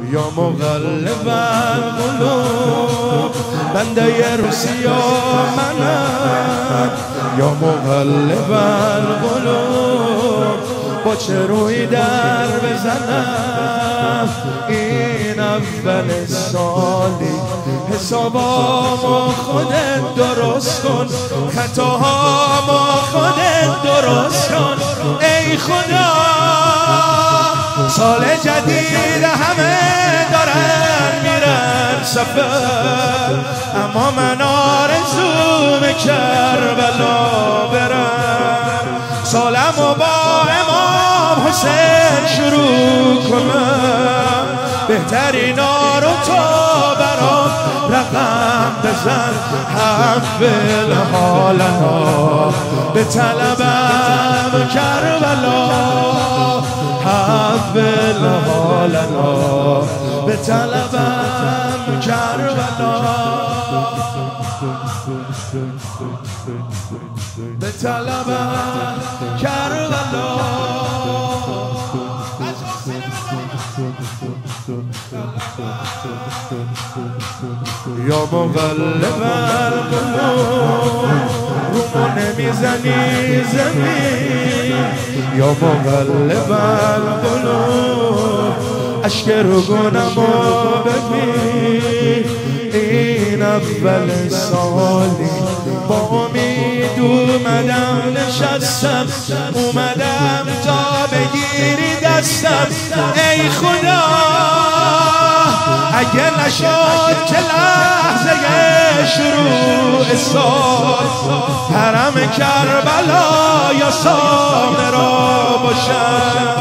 یا مغلب القلوب بنده روسیا منم. یا مغلب القلوب با چه روی در بزنم؟ این اول سالی حسابامو خودت درست کن. خطاهامو خودت درست کن. ای خدا سال جدید سفر. اما من آرزوم کربلا برم. سالم و با امام حسین شروع کنم. بهترین رو تو برام رقم بزن. حفل حالنا به طلبم کربلا. حفل حالنا به طلبم به طلبم کربلا یا مغلب القلوب رومو نمی‌زنی زمین یا مغلب القلوب عشق رو گنمو ببین اول سالی با امید اومدم نشستم اومدم تا بگیری دستم. ای خدا اگه نشد که لحظه شروع سال حرم کربلا یا سامرا باشم.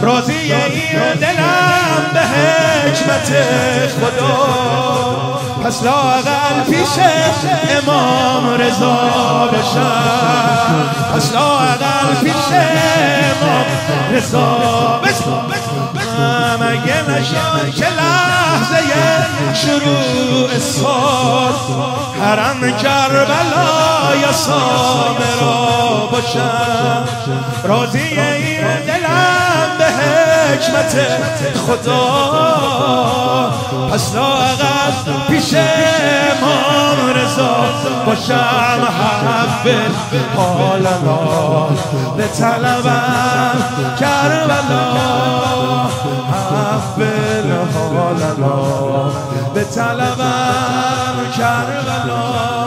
راضی این دلم به حکمت خدا. پس لاغل پیش امام رضا بشم. پس لاغل پیش امام رضا بشم. اگه نشد که لحظه شروع سال حرم کربلا یا سامرا باشم. راضی این حکمت خدا. پس لاغل پیش امام رضا باشم حفل حالنا. به طلبم کربلا. حفل حالنا. به طلبم کربلا.